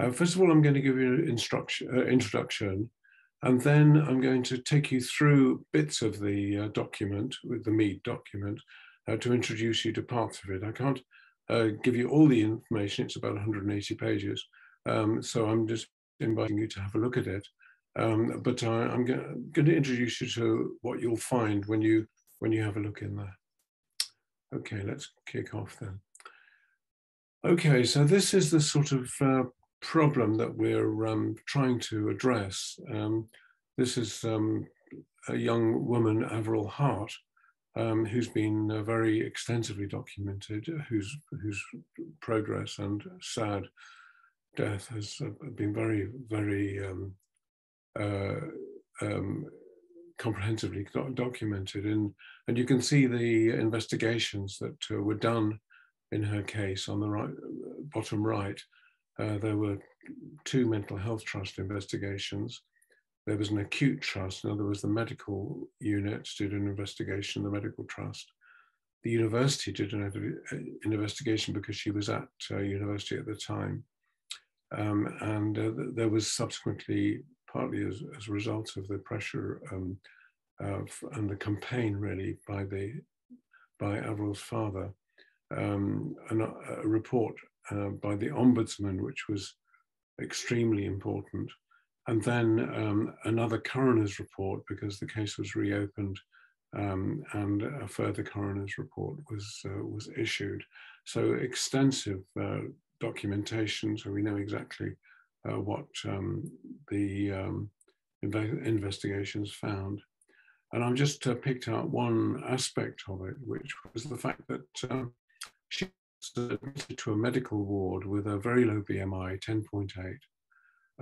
Uh, first of all, I'm going to give you an instruction, uh, introduction, and then I'm going to take you through bits of the uh, document, with the MEED document, uh, to introduce you to parts of it. I can't uh, give you all the information, it's about 180 pages, um, so I'm just inviting you to have a look at it. Um, but I, am going to introduce you to what you'll find when you when you have a look in there. Okay, let's kick off then. Okay, so this is the sort of uh, problem that we're um, trying to address. Um, this is um, a young woman, Averil Hart, um, who's been uh, very extensively documented, whose whose progress and sad death has uh, been very, very um, uh, comprehensively documented. And, and you can see the investigations that uh, were done in her case on the right, bottom right. Uh, there were two mental health trust investigations. There was an acute trust, in other words, the medical unit did an investigation, the medical trust. The university did an, an investigation because she was at uh, university at the time. Um, and uh, there was subsequently, partly as, as, a result of the pressure um, uh, and the campaign really by the by Averil's father, um, a, report uh, by the ombudsman, which was extremely important, and then um, another coroner's report because the case was reopened, um, and a further coroner's report was uh, was issued. So extensive uh, documentation, so we know exactly uh, what um, the um, inve investigations found. And I've just uh, picked out one aspect of it, which was the fact that um, she admitted to a medical ward with a very low BMI, 10.8,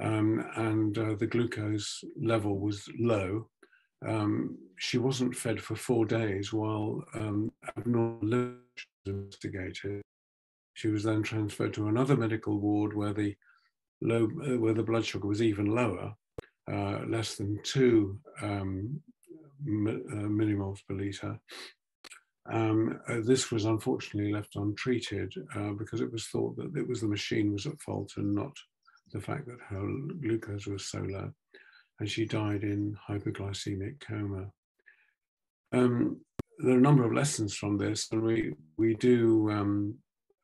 um, and uh, the glucose level was low. Um, she wasn't fed for four days while um, abnormal investigated. She was then transferred to another medical ward where the low, uh, where the blood sugar was even lower, uh, less than two um, uh, millimoles per liter. Um, uh, this was unfortunately left untreated uh, because it was thought that it was the machine was at fault and not the fact that her glucose was so low. And she died in hypoglycemic coma. Um, there are a number of lessons from this, and we, we do um,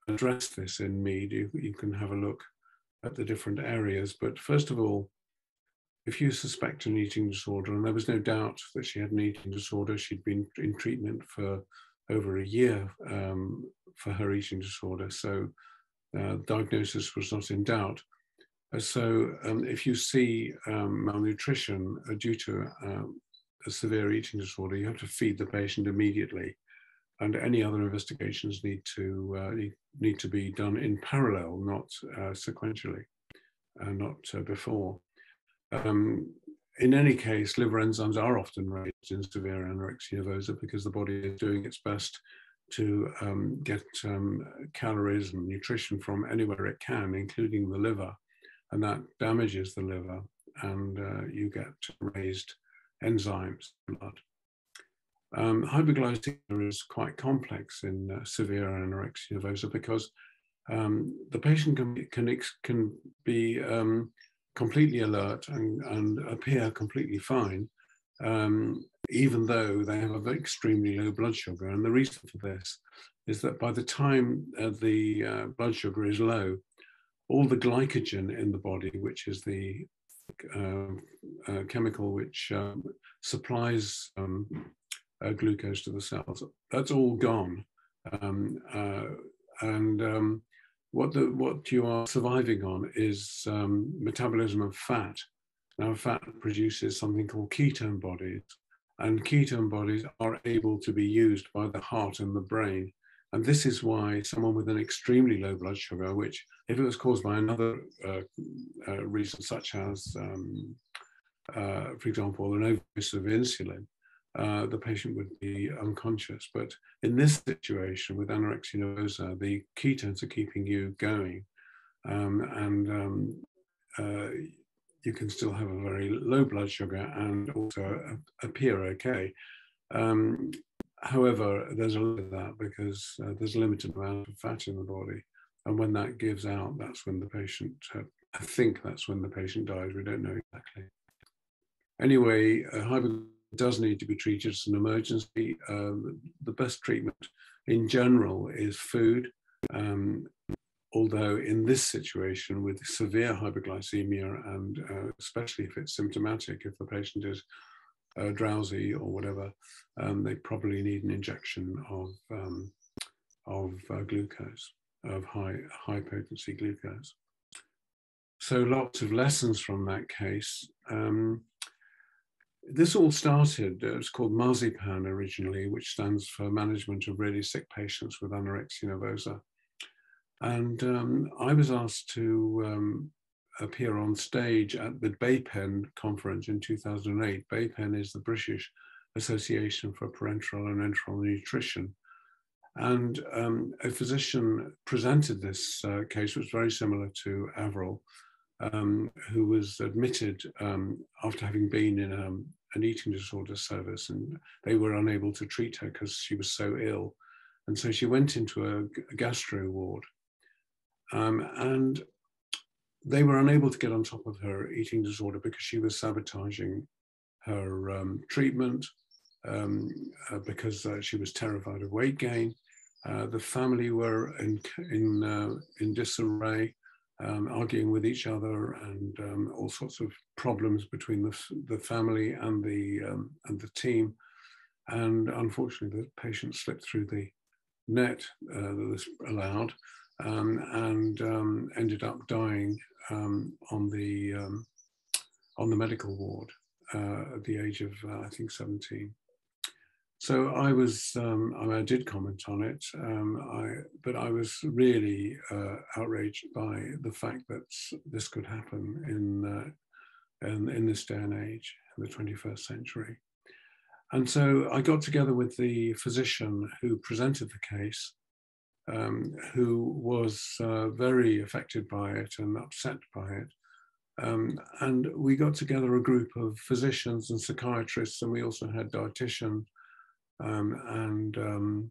address this in MEED. You, you can have a look at the different areas. But first of all, if you suspect an eating disorder, and there was no doubt that she had an eating disorder, she'd been in treatment for over a year um, for her eating disorder, so uh, diagnosis was not in doubt. Uh, so um, if you see um, malnutrition uh, due to um, a severe eating disorder, you have to feed the patient immediately and any other investigations need to uh, need, to be done in parallel, not uh, sequentially, uh, not before. Um, in any case, liver enzymes are often raised in severe anorexia nervosa because the body is doing its best to um, get um, calories and nutrition from anywhere it can, including the liver, and that damages the liver, and uh, you get raised enzymes in blood. Um, hypoglycemia is quite complex in uh, severe anorexia nervosa because um, the patient can, can, can be um, completely alert and, and, appear completely fine, um, even though they have an extremely low blood sugar. And the reason for this is that by the time uh, the uh, blood sugar is low, all the glycogen in the body, which is the uh, uh chemical which um, supplies um, uh, glucose to the cells. That's all gone. Um, uh, and um, what, the, what you are surviving on is um, metabolism of fat. Now, fat produces something called ketone bodies, and ketone bodies are able to be used by the heart and the brain. And this is why someone with an extremely low blood sugar, which if it was caused by another uh, uh, reason, such as, um, uh, for example, an overdose of insulin, uh, the patient would be unconscious. But in this situation with anorexia nervosa, the ketones are keeping you going, um, and um, uh, you can still have a very low blood sugar and also appear okay. Um, however, there's a lot of that because uh, there's a limited amount of fat in the body, and when that gives out, that's when the patient uh, I think that's when the patient died. We don't know exactly. Anyway, uh, does need to be treated as an emergency. Uh, the best treatment in general is food. Um, although in this situation with severe hypoglycemia and uh, especially if it's symptomatic, if the patient is uh, drowsy or whatever, um, they probably need an injection of, um, of uh, glucose, of high, high potency glucose. So lots of lessons from that case. Um, this all started, uh, it's called MARSIPAN originally, which stands for Management of Really Sick Patients with Anorexia Nervosa. And um, I was asked to um, appear on stage at the BAPEN conference in 2008. BAPEN is the British Association for Parenteral and Enteral Nutrition. And um, a physician presented this uh, case, which was very similar to Averil, um, who was admitted um, after having been in um, an eating disorder service, and they were unable to treat her because she was so ill. And so she went into a, a gastro ward. Um, and they were unable to get on top of her eating disorder because she was sabotaging her um, treatment um, uh, because uh, she was terrified of weight gain. Uh, the family were in in uh, in disarray, um, arguing with each other, and um, all sorts of problems between the the family and the um, and the team. And unfortunately, the patient slipped through the net uh, that was allowed, um, and um, ended up dying um, on the on the medical ward uh, at the age of uh, I think 17. So I was, um, I, mean, I, did comment on it, um, I, but I was really uh, outraged by the fact that this could happen in, uh, in, in this day and age, in the 21st century. And so I got together with the physician who presented the case um, who was uh, very affected by it and upset by it. Um, and we got together a group of physicians and psychiatrists, and we also had dietitian and um,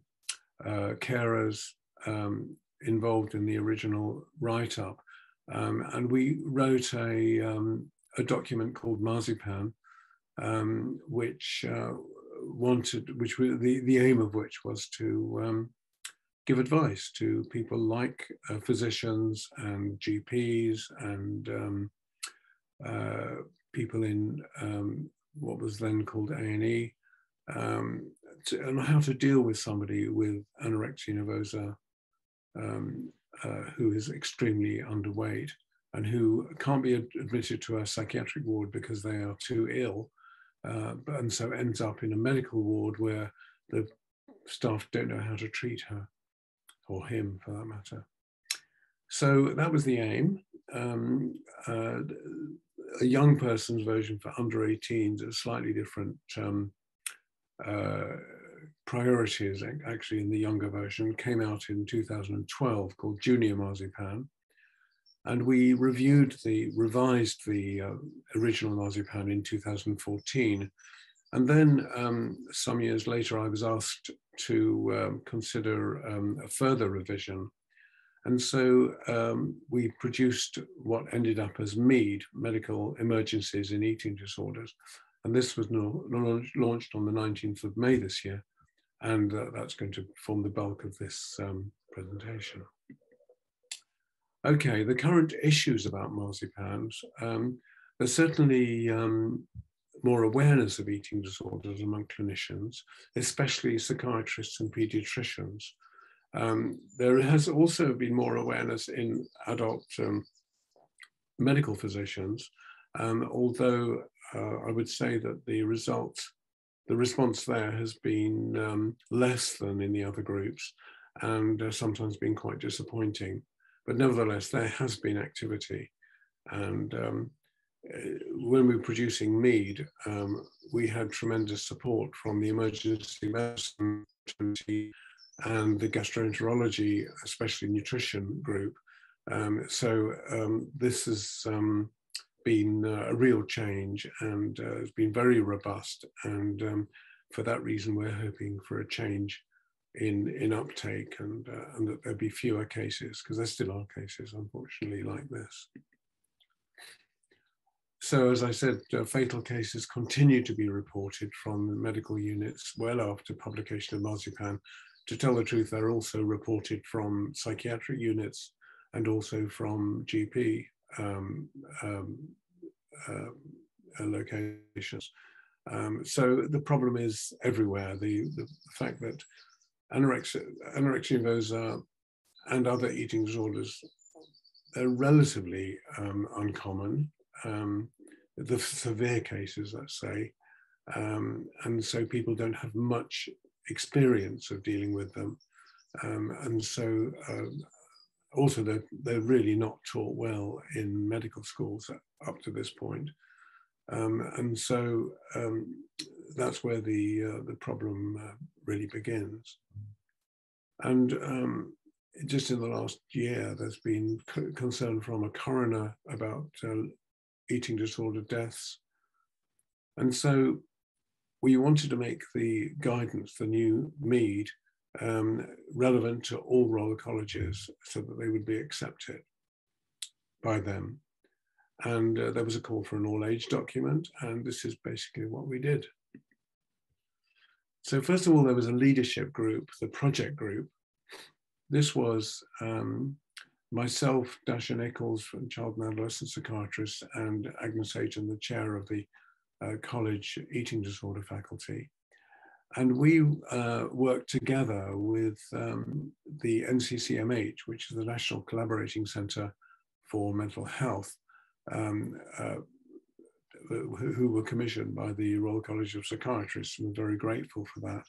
uh, carers um, involved in the original write-up. Um, and we wrote a, a document called MARSIPAN, which uh, wanted, which the, the aim of which was to give advice to people like uh, physicians and GPs and um, uh, people in um, what was then called A&E um, on how to deal with somebody with anorexia nervosa um, uh, who is extremely underweight and who can't be ad admitted to a psychiatric ward because they are too ill, uh, and so ends up in a medical ward where the staff don't know how to treat her or him for that matter. So that was the aim. Um, uh, a young person's version for under 18s is slightly different um, uh, priorities actually in the younger version came out in 2012 called Junior MARSIPAN. And we reviewed the, revised the uh, original MARSIPAN in 2014 and then um, some years later, I was asked to um, consider um, a further revision. And so um, we produced what ended up as MEED, Medical Emergencies in Eating Disorders. And this was launched on the 19th of May this year. And uh, that's going to form the bulk of this um, presentation. Okay, the current issues about MARSIPANs. Um, there's certainly um, more awareness of eating disorders among clinicians, especially psychiatrists and pediatricians. Um, there has also been more awareness in adult um, medical physicians, um, although uh, I would say that the result, the response there has been um, less than in the other groups and uh, sometimes been quite disappointing. But nevertheless, there has been activity. And um, uh, when we were producing MEED, um, we had tremendous support from the emergency medicine and the gastroenterology, especially nutrition group. Um, so um, this is um, been uh, a real change and uh, has been very robust. And um, for that reason, we're hoping for a change in in uptake and uh, and that there'll be fewer cases because there still are cases, unfortunately, like this. so as I said, uh, fatal cases continue to be reported from medical units well after publication of MARSIPAN. To tell the truth, they're also reported from psychiatric units and also from GP um, um, uh, locations. Um, so the problem is everywhere. The, the fact that anorexia, anorexia nervosa and other eating disorders, they're relatively um, uncommon. Um, the severe cases, let's say, um, and so people don't have much experience of dealing with them. Um, and so uh, also they're, they're really not taught well in medical schools up to this point. Um, and so um, that's where the, uh, the problem uh, really begins. And um, just in the last year, there's been concern from a coroner about uh, eating disorder deaths. And so we wanted to make the guidance, the new MEED, um, relevant to all royal colleges so that they would be accepted by them. And uh, there was a call for an all age document, and this is basically what we did. So, first of all, there was a leadership group, the project group. This was um, myself, Dasha Nicholls, child and adolescent psychiatrist, and Agnes Ayton, the chair of the uh, college eating disorder faculty. And we uh, worked together with um, the NCCMH, which is the National Collaborating Centre for Mental Health, um, uh, who were commissioned by the Royal College of Psychiatrists, we're very grateful for that.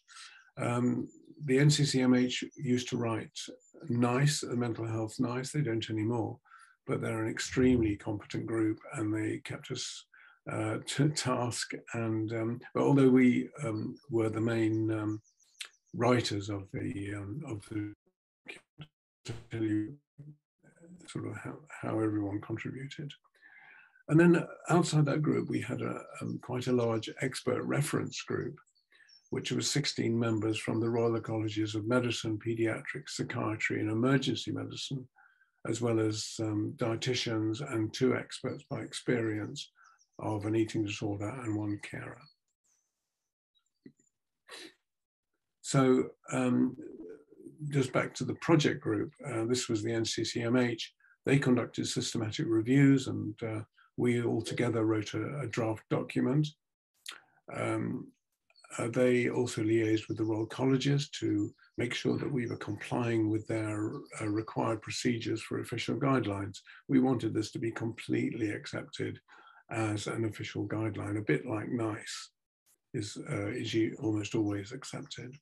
Um, the NCCMH used to write NICE, the mental health NICE, they don't anymore, but they're an extremely competent group and they kept us uh, to task. And um, although we um, were the main um, writers of the um, of the tell you sort of how, how everyone contributed. And then outside that group, we had a, um, quite a large expert reference group, which was 16 members from the Royal Colleges of Medicine, Pediatrics, Psychiatry, and Emergency Medicine, as well as um, dietitians and two experts by experience of an eating disorder and one carer. So um, just back to the project group, uh, this was the NCCMH. They conducted systematic reviews and uh, we all together wrote a, a draft document. Um, uh, they also liaised with the Royal Colleges to make sure that we were complying with their uh, required procedures for official guidelines. We wanted this to be completely accepted as an official guideline, a bit like NICE is, uh, is almost always accepted.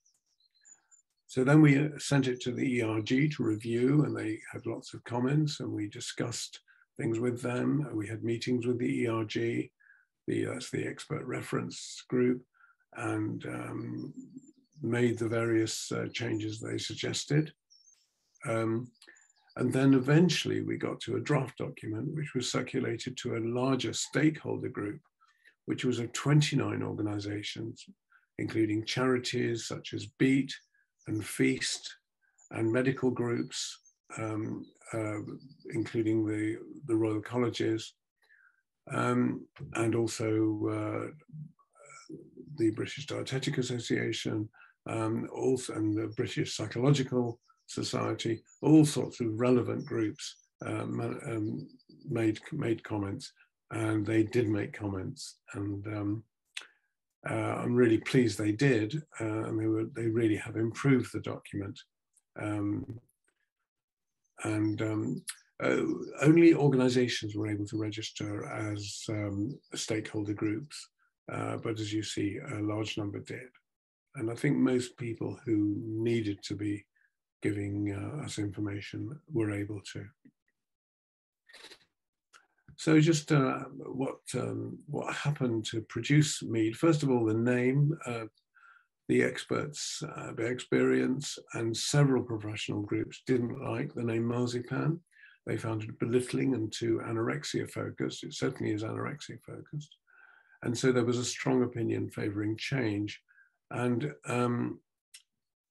So then we uh, sent it to the ERG to review and they had lots of comments and we discussed things with them. We had meetings with the ERG, the, that's the expert reference group, and um, made the various uh, changes they suggested. Um, and then eventually we got to a draft document, which was circulated to a larger stakeholder group, which was of 29 organizations, including charities such as BEAT and FEAST and medical groups, um, uh, including the, the Royal Colleges, um, and also uh, the British Dietetic Association, um, also and the British Psychological Society, all sorts of relevant groups um, um, made made comments, and they did make comments, and um, uh, I'm really pleased they did, uh, and they were they really have improved the document. Um, and um, uh, only organizations were able to register as um, stakeholder groups, uh, but as you see, a large number did. And I think most people who needed to be giving uh, us information we're able to. So just uh, what um, what happened to produce MEED? First of all, the name, uh, the experts, uh, experience, and several professional groups didn't like the name MARSIPAN. They found it belittling and too anorexia focused. It certainly is anorexia focused. And so there was a strong opinion favoring change. And um,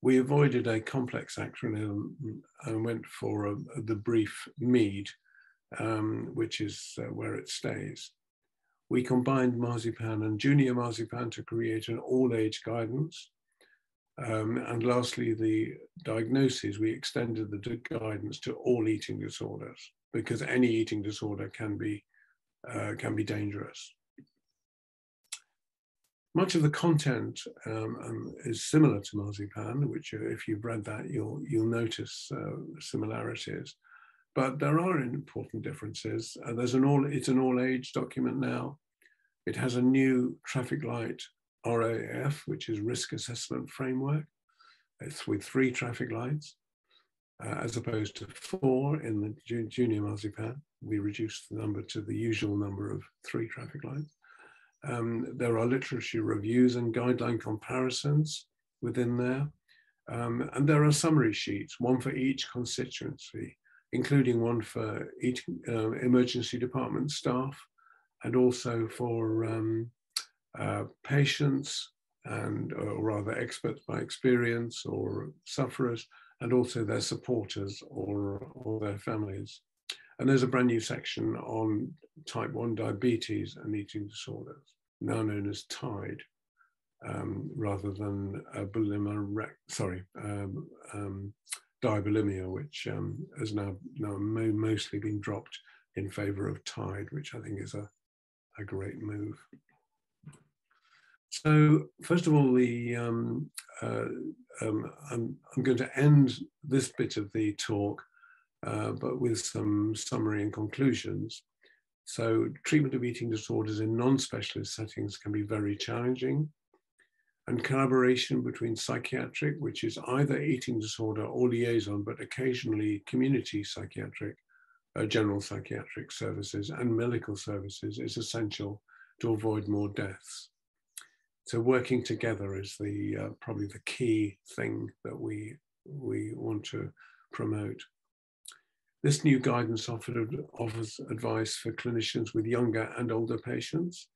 we avoided a complex acronym and went for a, the brief MEED, um, which is uh, where it stays. we combined MARSIPAN and junior MARSIPAN to create an all-age guidance. Um, and lastly, the diagnosis, we extended the guidance to all eating disorders because any eating disorder can be, uh, can be dangerous. Much of the content um, um, is similar to MARSIPAN, which uh, if you've read that, you'll, you'll notice uh, similarities. But there are important differences. Uh, there's an all, it's an all age document now. It has a new traffic light RAF, which is risk assessment framework. It's with three traffic lights, uh, as opposed to four in the junior MARSIPAN. We reduced the number to the usual number of three traffic lights. Um, there are literature reviews and guideline comparisons within there. Um, and there are summary sheets, one for each constituency, including one for each uh, emergency department staff and also for um, uh, patients and or rather experts by experience or sufferers and also their supporters or, or their families. And there's a brand new section on type 1 diabetes and eating disorders, now known as TIDE, um, rather than uh, bulimia, sorry, um, um, diabulimia, which um, has now, now mo mostly been dropped in favor of TIDE, which I think is a, a great move. So first of all, the um, uh, um, I'm, I'm, going to end this bit of the talk, uh, but with some summary and conclusions. So treatment of eating disorders in non-specialist settings can be very challenging and collaboration between psychiatric, which is either eating disorder or liaison, but occasionally community psychiatric, uh, general psychiatric services and medical services is essential to avoid more deaths. So working together is the uh, probably the key thing that we we want to promote. This new guidance offered, offers advice for clinicians with younger and older patients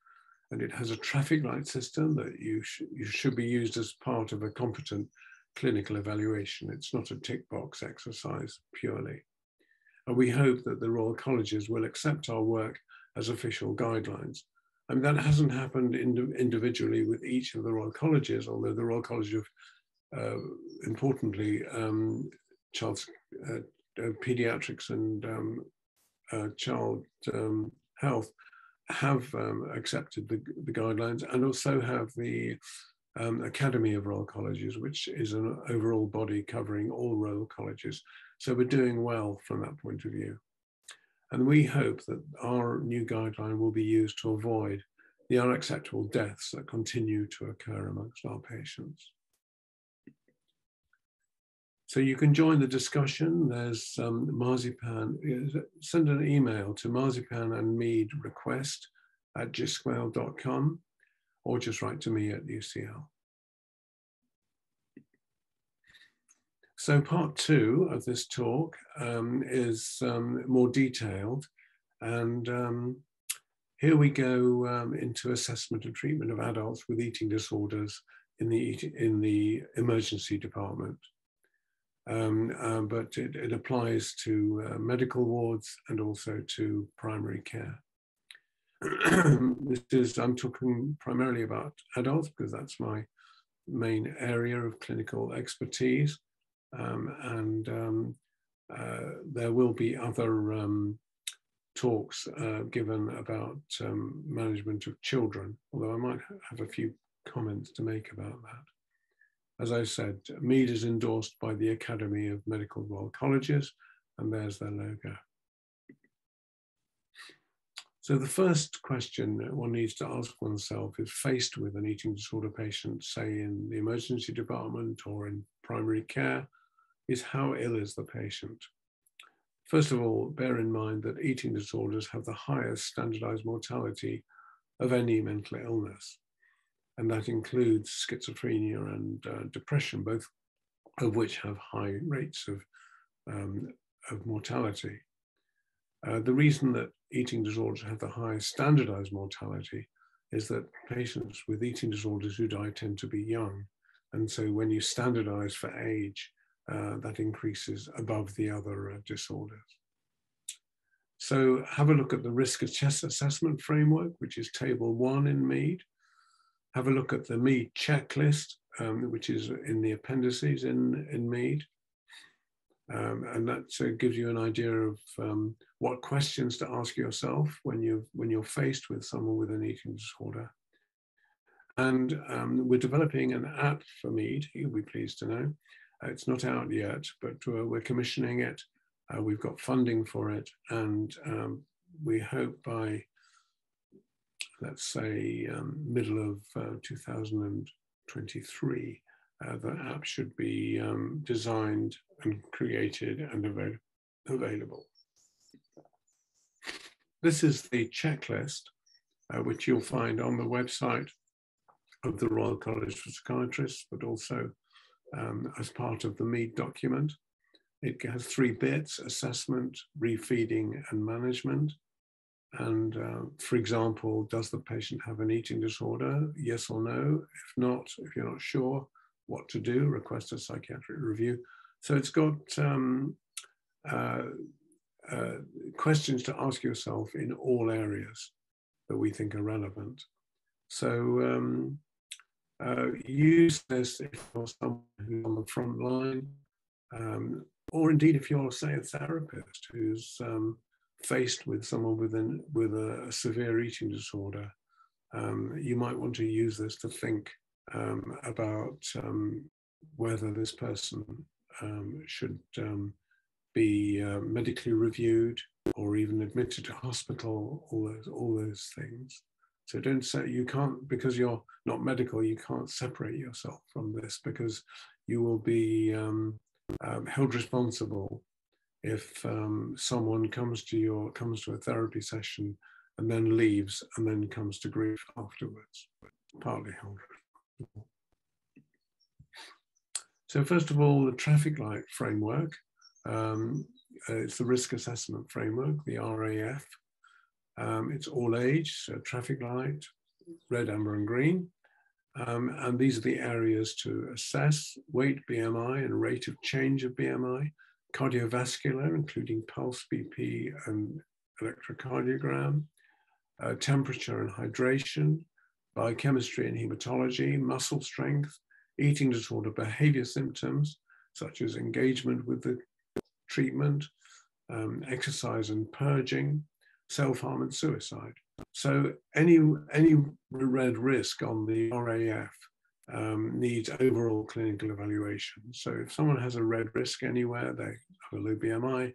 and it has a traffic light system that you, sh you should be used as part of a competent clinical evaluation. It's not a tick box exercise purely. And we hope that the Royal Colleges will accept our work as official guidelines. I mean, that hasn't happened ind individually with each of the Royal Colleges, although the Royal College of, uh, importantly, um, child uh, uh, pediatrics and um, uh, child um, health have um, accepted the, the, guidelines and also have the um, Academy of Royal Colleges, which is an overall body covering all Royal Colleges. So we're doing well from that point of view. And we hope that our new guideline will be used to avoid the unacceptable deaths that continue to occur amongst our patients. So you can join the discussion. There's um, MARSIPAN. Send an email to MARSIPAN and MEED request at jiscmail.com or just write to me at UCL. So part two of this talk um, is um, more detailed. And um, here we go um, into assessment and treatment of adults with eating disorders in the, in the emergency department um, uh, but it, it, applies to uh, medical wards and also to primary care. this is, I'm talking primarily about adults because that's my main area of clinical expertise. Um, and um, uh, there will be other um, talks uh, given about um, management of children, although I might have a few comments to make about that. As I said, MEED is endorsed by the Academy of Medical Royal Colleges, and there's their logo. So the first question one needs to ask oneself is faced with an eating disorder patient, say in the emergency department or in primary care, is how ill is the patient? First of all, bear in mind that eating disorders have the highest standardized mortality of any mental illness and that includes schizophrenia and uh, depression, both of which have high rates of, um, of mortality. Uh, the reason that eating disorders have the highest standardized mortality is that patients with eating disorders who die tend to be young. And so when you standardize for age, uh, that increases above the other uh, disorders. So have a look at the risk assessment framework, which is table one in MEED. Have a look at the MEED checklist, um, which is in the appendices in, in MEED. Um, and that uh, gives you an idea of um, what questions to ask yourself when you when you're faced with someone with an eating disorder. And um, we're developing an app for MEED. You'll be pleased to know. Uh, it's not out yet, but uh, we're commissioning it. Uh, we've got funding for it, and um, we hope by let's say um, middle of uh, 2023 uh, the app should be um, designed and created and avail available. This is the checklist, uh, which you'll find on the website of the Royal College for Psychiatrists, but also um, as part of the MEED document. It has three bits, assessment, refeeding, and management. And uh, for example, does the patient have an eating disorder? Yes or no? If not, if you're not sure, what to do, request a psychiatric review. So it's got um, uh, uh, questions to ask yourself in all areas that we think are relevant. So um, uh, use this if you're someone who's on the front line, um, or indeed if you're, say, a therapist who's um, faced with someone with, an, with a, severe eating disorder. Um, you might want to use this to think um, about um, whether this person um, should um, be uh, medically reviewed or even admitted to hospital, all those, all those things. So don't say you can't, because you're not medical, you can't separate yourself from this because you will be um, um, held responsible if someone comes to your, comes to a therapy session and then leaves and then comes to grief afterwards, partly so first of all, the traffic light framework. Um, uh, it's the risk assessment framework, the RAF. Um, it's all age, so traffic light, red, amber, and green. Um, and these are the areas to assess weight, BMI, and rate of change of BMI, cardiovascular, including pulse, BP, and electrocardiogram, uh, temperature and hydration, biochemistry and hematology, muscle strength, eating disorder behavior symptoms, such as engagement with the treatment, um, exercise and purging, self-harm and suicide. So any, any red risk on the RAF um, needs overall clinical evaluation. So if someone has a red risk anywhere, they have a low BMI,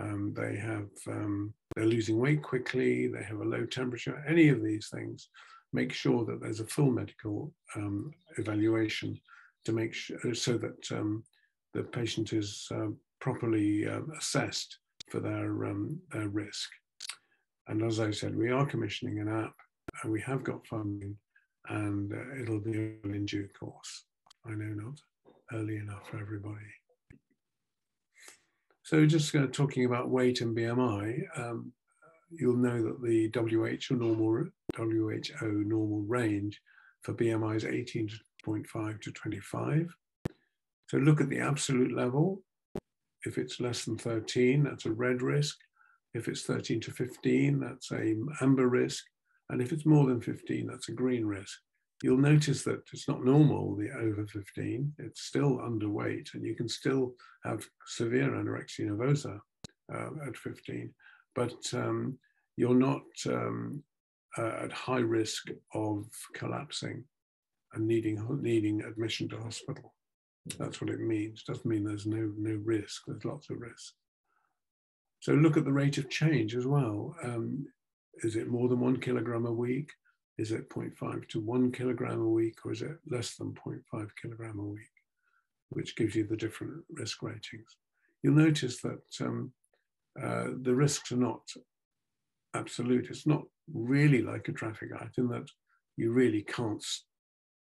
um, they have, um, they're losing weight quickly, they have a low temperature, any of these things, make sure that there's a full medical um, evaluation to make sure so that um, the patient is uh, properly uh, assessed for their, their risk. And as I said, we are commissioning an app and we have got funding and uh, it'll be in due course. I know not early enough for everybody. So just uh, talking about weight and BMI, um, you'll know that the WHO normal, WHO normal range for BMI is 18.5 to 25. So look at the absolute level. If it's less than 13, that's a red risk. If it's 13 to 15, that's a amber risk. And if it's more than 15, that's a green risk. You'll notice that it's not normal, the over 15, it's still underweight, and you can still have severe anorexia nervosa uh, at 15 but um, you're not um, uh, at high risk of collapsing and needing needing admission to hospital. That's what it means. Doesn't mean there's no no risk. There's lots of risk. So look at the rate of change as well. Um, is it more than one kilogram a week? Is it 0.5 to one kilogram a week, or is it less than 0.5 kilogram a week? Which gives you the different risk ratings. You'll notice that um, uh, the risks are not absolute. It's not really like a traffic light in that you really can't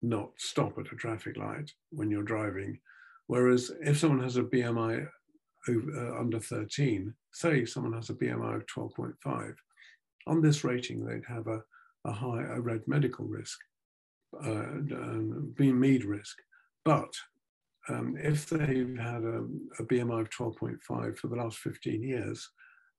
not stop at a traffic light when you're driving. Whereas if someone has a BMI over, uh, under 13, say someone has a BMI of 12.5, on this rating they'd have a, a high, a red medical risk, uh, um, MEAD risk. But um, if they've had a, a, BMI of 12.5 for the last 15 years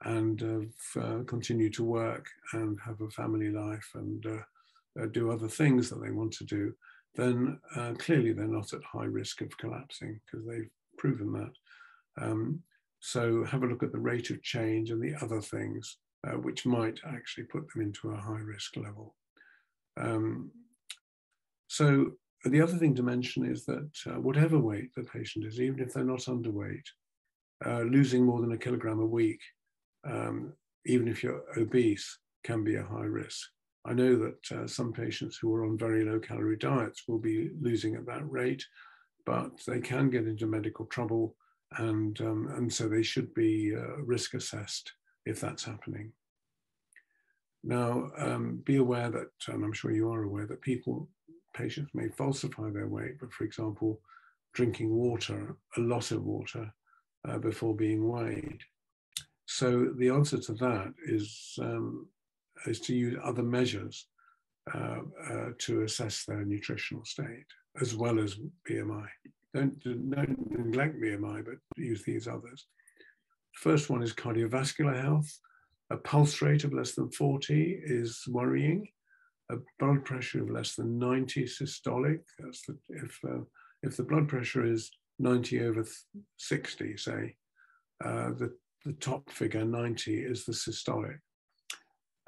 and have uh, continued to work and have a family life and uh, uh, do other things that they want to do, then uh, clearly they're not at high risk of collapsing because they've proven that. Um, so have a look at the rate of change and the other things uh, which might actually put them into a high risk level. Um, so the other thing to mention is that uh, whatever weight the patient is, even if they're not underweight, uh, losing more than a kilogram a week, um, even if you're obese, can be a high risk. I know that uh, some patients who are on very low calorie diets will be losing at that rate, but they can get into medical trouble, and um, and so they should be uh, risk assessed if that's happening. Now, um, be aware that, and I'm sure you are aware that people patients may falsify their weight, but for example, drinking water, a lot of water, uh, before being weighed. So the answer to that is, um, is to use other measures uh, uh, to assess their nutritional state, as well as BMI. Don't, don't neglect BMI, but use these others. First one is cardiovascular health. A pulse rate of less than 40 is worrying a blood pressure of less than 90 systolic. That's the, if, uh, if the blood pressure is 90 over 60, say, uh, the, the top figure, 90, is the systolic.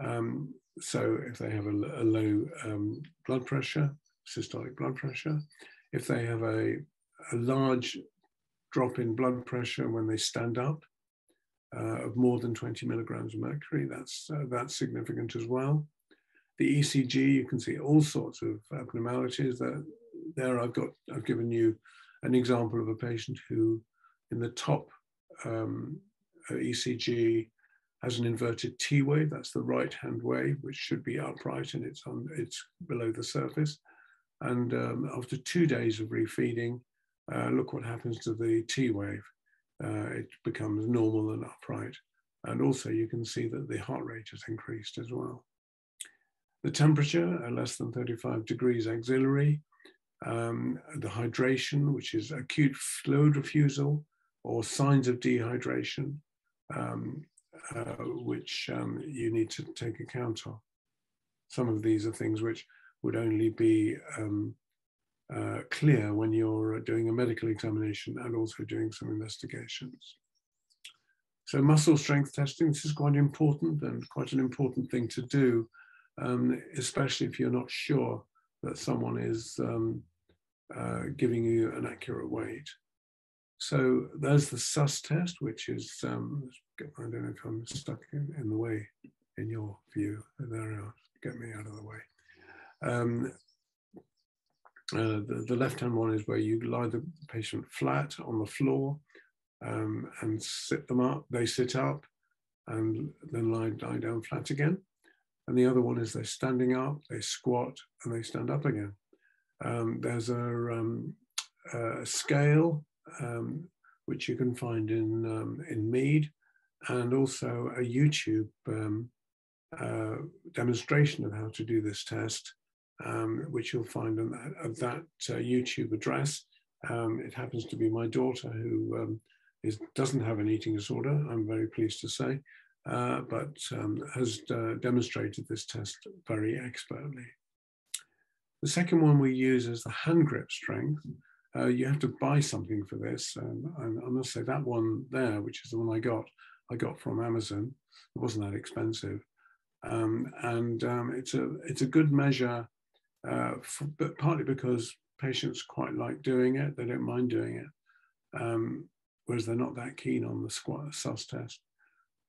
Um, so if they have a, a low um, blood pressure, systolic blood pressure, if they have a, a large drop in blood pressure when they stand up uh, of more than 20 milligrams of mercury, that's, uh, that's significant as well the ECG, you can see all sorts of abnormalities. That there, I've got, I've given you an example of a patient who, in the top um, uh, ECG, has an inverted T wave. That's the right-hand wave, which should be upright and it's on, it's below the surface. And um, after two days of refeeding, uh, look what happens to the T wave. Uh, it becomes normal and upright. And also you can see that the heart rate has increased as well. The temperature, less than 35 degrees axillary, um, the hydration, which is acute fluid refusal or signs of dehydration, um, uh, which um, you need to take account of. Some of these are things which would only be um, uh, clear when you're doing a medical examination and also doing some investigations. So muscle strength testing, this is quite important and quite an important thing to do um, especially if you're not sure that someone is um, uh, giving you an accurate weight. So there's the SUSS test, which is, um, I don't know if I'm stuck in, in, the way in your view. There get me out of the way. Um, uh, the, the left-hand one is where you lie the patient flat on the floor um, and sit them up. They sit up and then lie, lie down flat again and the other one is they're standing up, they squat, and they stand up again. Um, there's a, um, a scale um, which you can find in um, in MEED, and also a YouTube um, uh, demonstration of how to do this test, um, which you'll find on that, that uh, YouTube address. it happens to be my daughter who is, doesn't have an eating disorder. I'm very pleased to say, uh, but um, has uh, demonstrated this test very expertly. The second one we use is the hand grip strength. Uh, you have to buy something for this. Um, and I must say that one there, which is the one I got, I got from Amazon. It wasn't that expensive. Um, and um, it's, a, it's a good measure, uh, for, but partly because patients quite like doing it. They don't mind doing it, um, whereas they're not that keen on the squat SUSS test.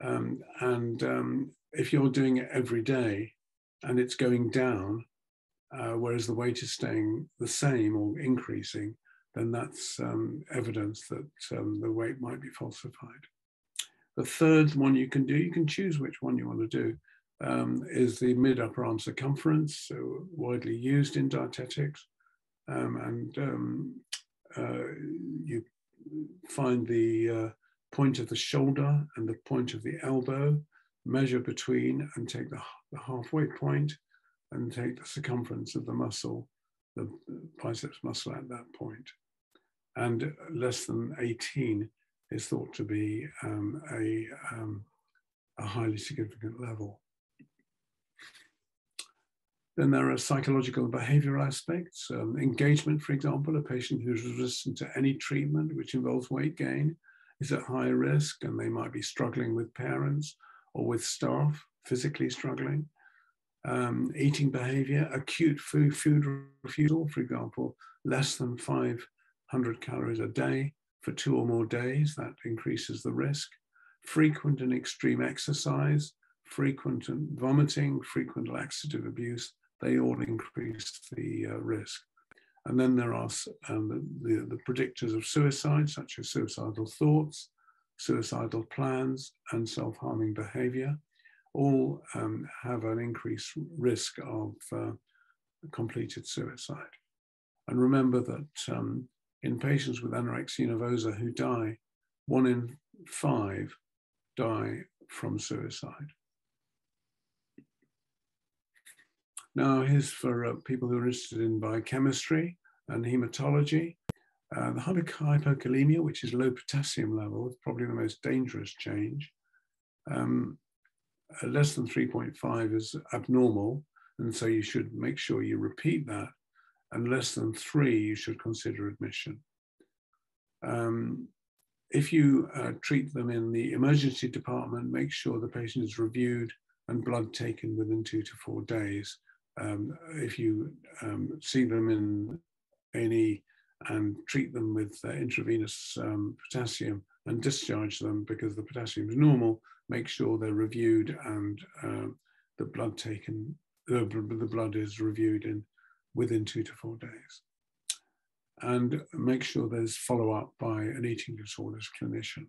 Um, and um, if you're doing it every day and it's going down, uh, whereas the weight is staying the same or increasing, then that's um, evidence that um, the weight might be falsified. The third one you can do, you can choose which one you want to do, um, is the mid upper arm circumference, so widely used in dietetics. Um, and uh, you find the uh, point of the shoulder and the point of the elbow, measure between and take the, the halfway point and take the circumference of the muscle, the biceps muscle at that point. And less than 18 is thought to be um, a, um, a highly significant level. Then there are psychological and behavioral aspects. Um, engagement, for example, a patient who's resistant to any treatment which involves weight gain is at high risk and they might be struggling with parents or with staff, physically struggling. Um, eating behavior, acute food, food refusal, for example, less than 500 calories a day for two or more days, that increases the risk. Frequent and extreme exercise, frequent and vomiting, frequent laxative abuse, they all increase the uh, risk. And then there are um, the, the, predictors of suicide, such as suicidal thoughts, suicidal plans, and self harming behavior, all um, have an increased risk of uh, completed suicide. And remember that um, in patients with anorexia nervosa who die, one in five die from suicide. Now, here's for uh, people who are interested in biochemistry and hematology. Uh, the hypokalemia, which is low potassium level, is probably the most dangerous change. Um, uh, less than 3.5 is abnormal, and so you should make sure you repeat that. And less than three, you should consider admission. Um, if you uh, treat them in the emergency department, make sure the patient is reviewed and blood taken within two to four days um, if you um, see them in A&E and treat them with uh, intravenous um, potassium and discharge them because the potassium is normal, make sure they're reviewed and uh, the blood taken, uh, the blood is reviewed in within two to four days. And make sure there's follow up by an eating disorders clinician.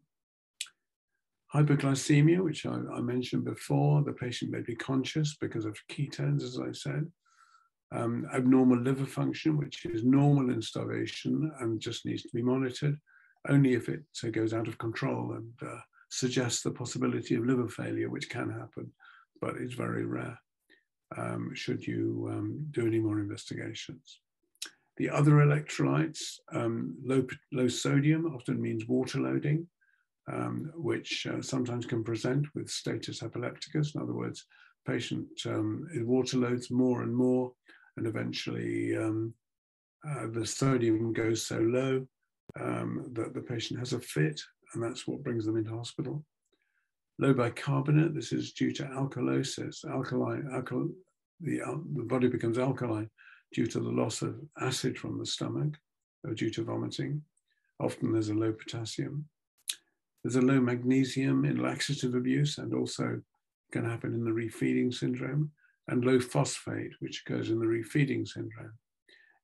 Hypoglycemia, which I, I, mentioned before, the patient may be conscious because of ketones, as I said. Um, abnormal liver function, which is normal in starvation and just needs to be monitored, only if it uh, goes out of control and uh, suggests the possibility of liver failure, which can happen, but it's very rare. Um, should you um, do any more investigations? The other electrolytes, um, low, low sodium often means water loading um, which uh, sometimes can present with status epilepticus. In other words, patient um, water loads more and more, and eventually um, uh, the sodium goes so low um, that the patient has a fit, and that's what brings them into hospital. Low bicarbonate, this is due to alkalosis, alkaline, alkal, the, the body becomes alkaline due to the loss of acid from the stomach or due to vomiting. Often there's a low potassium. There's a low magnesium in laxative abuse and also can happen in the refeeding syndrome, and low phosphate, which occurs in the refeeding syndrome.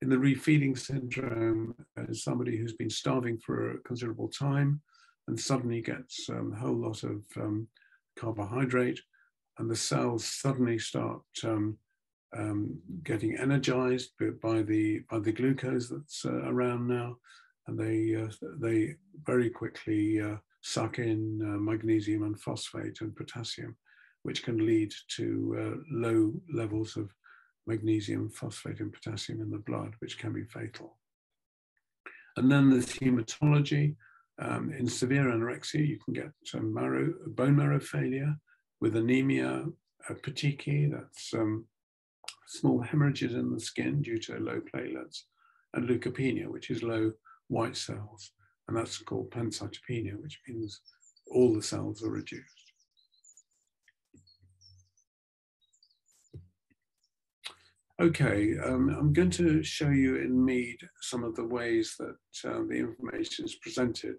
In the refeeding syndrome, as somebody who's been starving for a considerable time and suddenly gets um, a whole lot of um, carbohydrate, and the cells suddenly start um, um getting energized by the by the glucose that's uh, around now, and they uh, they very quickly uh, suck in uh, magnesium and phosphate and potassium, which can lead to uh, low levels of magnesium, phosphate, and potassium in the blood, which can be fatal. And then there's hematology. Um, in severe anorexia, you can get marrow, bone marrow failure with anemia, a petechiae, that's um, small hemorrhages in the skin due to low platelets, and leukopenia, which is low white cells and that's called pancytopenia, which means all the cells are reduced. Okay, um, I'm going to show you in MEED some of the ways that uh, the information is presented,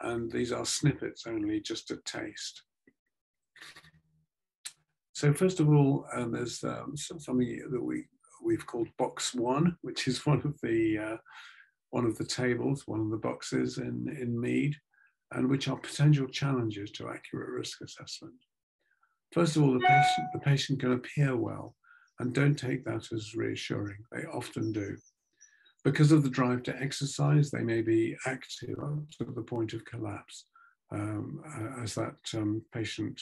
and these are snippets only, just a taste. So first of all, um, there's something that we, we've called box one, which is one of the uh, one of the tables, one of the boxes in, in MEED, and which are potential challenges to accurate risk assessment. First of all, the patient, the patient can appear well, and don't take that as reassuring. They often do. Because of the drive to exercise, they may be active up to the point of collapse, um, as that um, patient,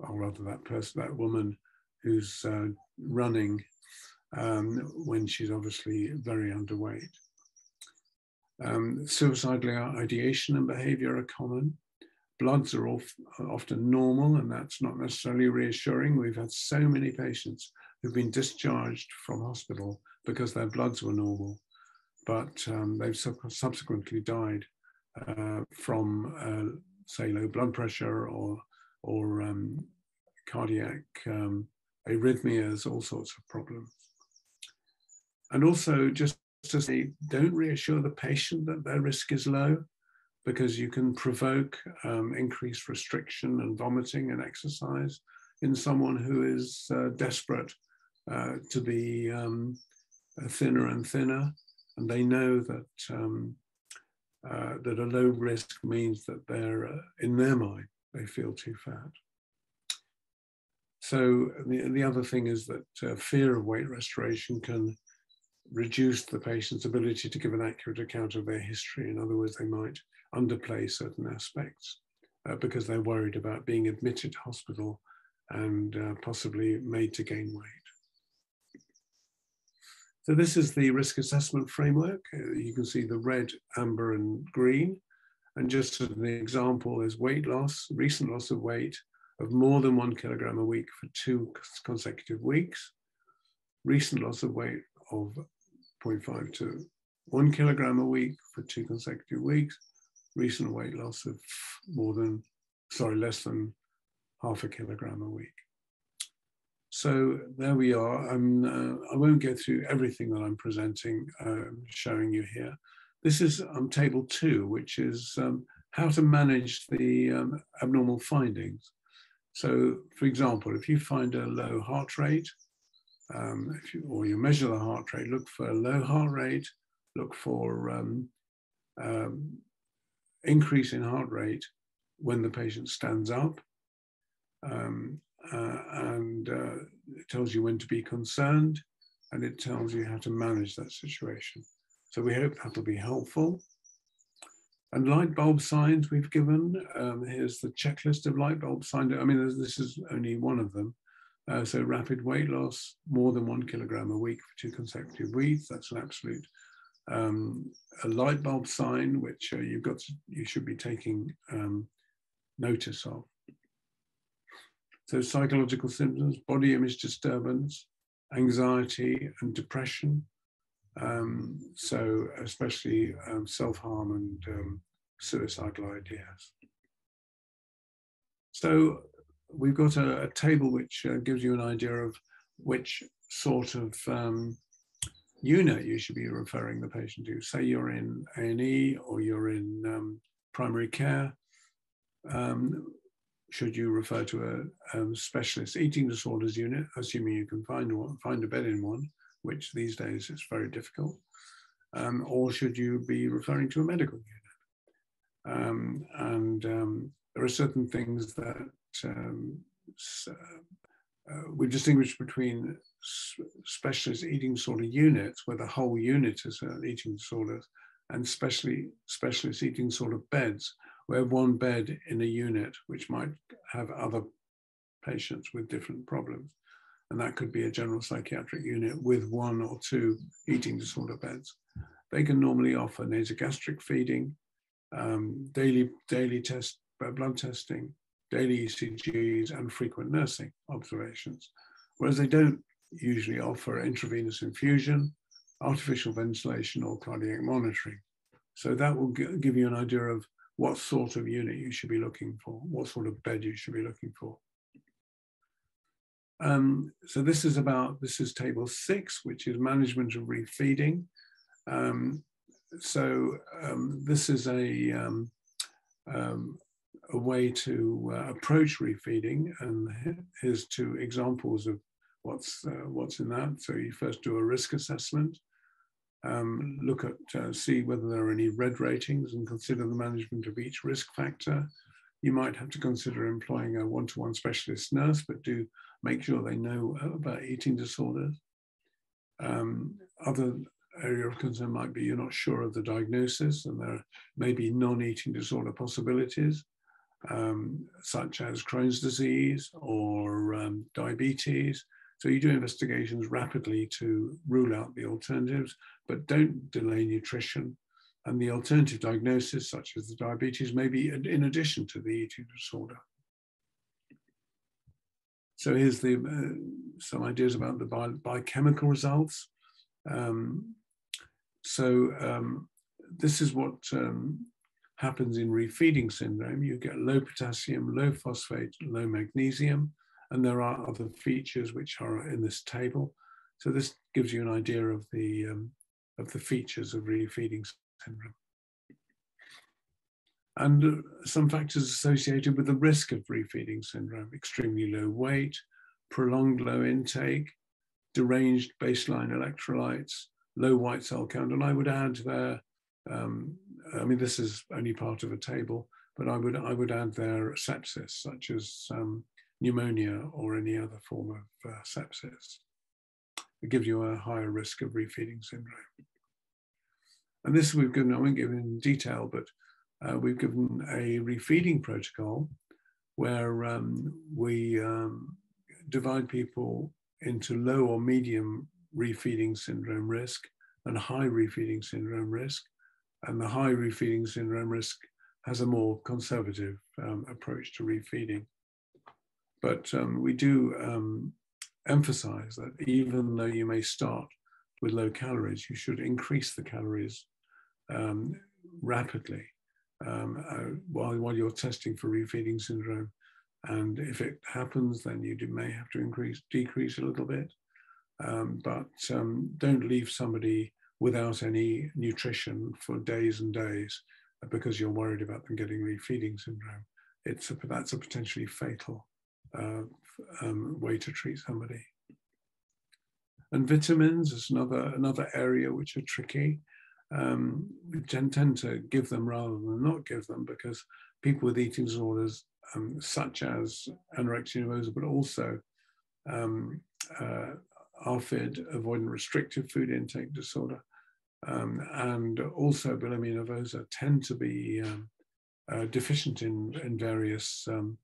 or rather that person, that woman who's uh, running um, when she's obviously very underweight. Um, suicidal ideation and behavior are common. bloods are often normal, and that's not necessarily reassuring. We've had so many patients who've been discharged from hospital because their bloods were normal, but um, they've subsequently died uh, from, uh, say, low blood pressure or or um, cardiac um, arrhythmias, all sorts of problems. And also, just to say, don't reassure the patient that their risk is low because you can provoke um, increased restriction and vomiting and exercise in someone who is uh, desperate uh, to be um, thinner and thinner. And they know that, um, uh, that a low risk means that they're, uh, in their mind, they feel too fat. So the, the other thing is that uh, fear of weight restoration can reduce the patient's ability to give an accurate account of their history. In other words, they might underplay certain aspects uh, because they're worried about being admitted to hospital and uh, possibly made to gain weight. So this is the risk assessment framework. Uh, you can see the red, amber and green. And just as an example, is weight loss, recent loss of weight of more than one kilogram a week for two consecutive weeks, recent loss of weight of 0.5 to one kilogram a week for two consecutive weeks, recent weight loss of more than, sorry, less than half a kilogram a week. So there we are. Uh, I won't go through everything that I'm presenting, uh, showing you here. This is um, table two, which is um, how to manage the um, abnormal findings. So for example, if you find a low heart rate, um, you, or you measure the heart rate, look for a low heart rate, look for um, um, increase in heart rate when the patient stands up, um, uh, and uh, it tells you when to be concerned, and it tells you how to manage that situation. So we hope that will be helpful. And light bulb signs we've given. Um, here's the checklist of light bulb signs. I mean, this is only one of them. Uh, so rapid weight loss, more than one kilogram a week for two consecutive weeks. That's an absolute um, a light bulb sign, which uh, you've got to, you should be taking um, notice of. So psychological symptoms, body image disturbance, anxiety and depression. Um, so especially um, self-harm and um, suicidal ideas. So we've got a, a table which uh, gives you an idea of which sort of um, unit you should be referring the patient to. Say you're in A&E or you're in um, primary care. Um, should you refer to a, a, specialist eating disorders unit, assuming you can find one, find a bed in one, which these days is very difficult, um, or should you be referring to a medical unit? Um, and um, there are certain things that um, uh, we distinguish between specialist eating disorder units, where the whole unit is an eating disorder, and specially specialist eating disorder beds, where one bed in a unit, which might have other patients with different problems. And that could be a general psychiatric unit with one or two eating disorder beds. They can normally offer nasogastric feeding, um, daily, daily test, uh, blood testing, daily ECGs, and frequent nursing observations. Whereas they don't usually offer intravenous infusion, artificial ventilation, or cardiac monitoring. So that will give you an idea of what sort of unit you should be looking for, what sort of bed you should be looking for. Um, so this is about, this is table six, which is management of refeeding. Um, so um, this is a, um, um, a way to uh, approach refeeding and here's two examples of what's, uh, what's in that. So you first do a risk assessment, um, look at, uh, see whether there are any red ratings and consider the management of each risk factor. You might have to consider employing a one-to-one -one specialist nurse, but do make sure they know about eating disorders. Um, other area of concern might be you're not sure of the diagnosis and there may be non-eating disorder possibilities, um, such as Crohn's disease or um, diabetes. So you do investigations rapidly to rule out the alternatives, but don't delay nutrition. And the alternative diagnosis, such as the diabetes, may be in addition to the eating disorder. So here's the uh, some ideas about the bi biochemical results. Um, so um, this is what um, happens in refeeding syndrome. You get low potassium, low phosphate, low magnesium, and there are other features which are in this table. So this gives you an idea of the um, of the features of refeeding syndrome. And uh, some factors associated with the risk of refeeding syndrome, extremely low weight, prolonged low intake, deranged baseline electrolytes, low white cell count. And I would add there, um, I mean, this is only part of a table, but I would, I would add there sepsis, such as um, pneumonia or any other form of uh, sepsis. It gives you a higher risk of refeeding syndrome. And this we've given, I won't give in detail, but uh, we've given a refeeding protocol where um, we um, divide people into low or medium refeeding syndrome risk and high refeeding syndrome risk. And the high refeeding syndrome risk has a more conservative um, approach to refeeding. But um, we do um, emphasize that even though you may start with low calories, you should increase the calories um, rapidly um, uh, while, while you're testing for refeeding syndrome. And if it happens, then you may have to increase, decrease a little bit. Um, but don't leave somebody without any nutrition for days and days because you're worried about them getting refeeding syndrome. It's a, that's a potentially fatal uh, um, way to treat somebody. And vitamins is another another area which are tricky. Um, we tend, to give them rather than not give them because people with eating disorders, um, such as anorexia nervosa, but also um, uh, ARFID, avoidant restrictive food intake disorder, um, and also bulimia nervosa, tend to be um, uh, deficient in, in various um,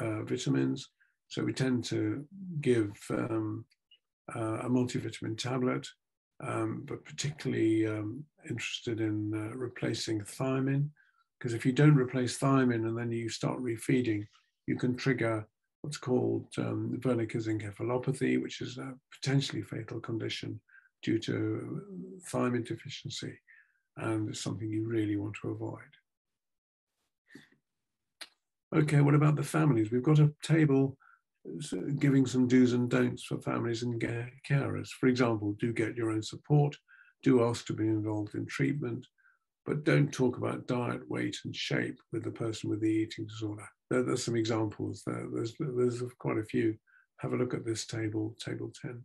uh, vitamins. So we tend to give um, uh, a multivitamin tablet, um, but particularly um, interested in uh, replacing thiamine, because if you don't replace thiamine and then you start refeeding, you can trigger what's called um, Wernicke's encephalopathy, which is a potentially fatal condition due to uh, thiamine deficiency, and it's something you really want to avoid. Okay, what about the families? We've got a table giving some do's and don'ts for families and carers. For example, do get your own support, do ask to be involved in treatment, but don't talk about diet, weight, and shape with the person with the eating disorder. There, there's some examples there. There's, there's quite a few. Have a look at this table, table 10.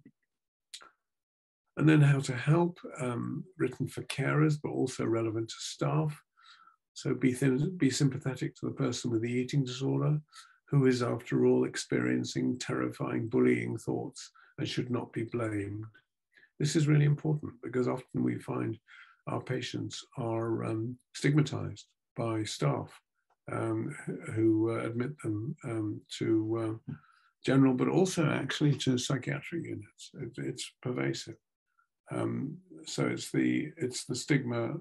And then how to help, um, written for carers, but also relevant to staff. So be, be sympathetic to the person with the eating disorder, who is, after all, experiencing terrifying bullying thoughts and should not be blamed. This is really important because often we find our patients are um, stigmatized by staff um, who uh, admit them um, to uh, general, but also actually to psychiatric units. It, it's pervasive. Um, so it's the it's the stigma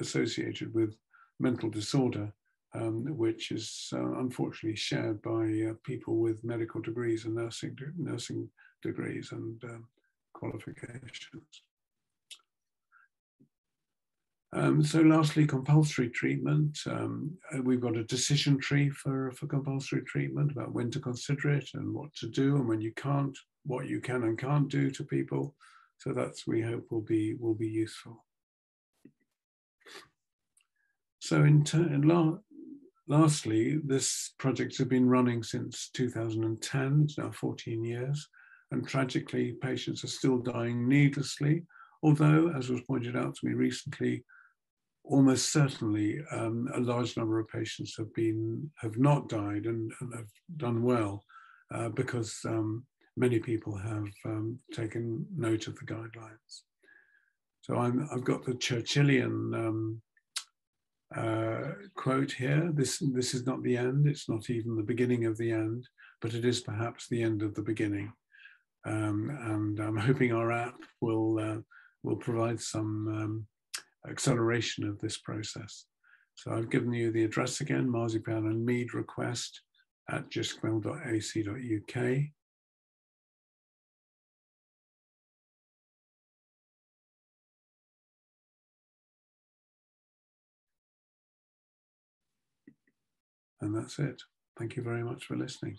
associated with mental disorder, um, which is uh, unfortunately shared by uh, people with medical degrees and nursing, nursing degrees and um, qualifications. Um, so lastly, compulsory treatment. Um, we've got a decision tree for, for compulsory treatment about when to consider it and what to do and when you can't, what you can and can't do to people. So that's, we hope, will be, will be useful. So in, la lastly, this project has been running since 2010, it's now 14 years, and tragically patients are still dying needlessly, although, as was pointed out to me recently, almost certainly um, a large number of patients have been have not died and, and have done well uh, because um, many people have um, taken note of the guidelines. So i have got the Churchillian um, uh, quote here. This, this is not the end, it's not even the beginning of the end, but it is perhaps the end of the beginning. Um, and I'm hoping our app will, uh, will provide some um, acceleration of this process. So I've given you the address again, MARSIPAN and MEED request at jiscmail.ac.uk. And that's it. Thank you very much for listening.